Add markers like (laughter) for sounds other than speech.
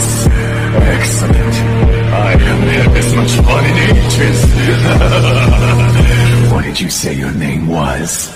Yes, excellent. I haven't had this much fun in ages. (laughs) what did you say your name was?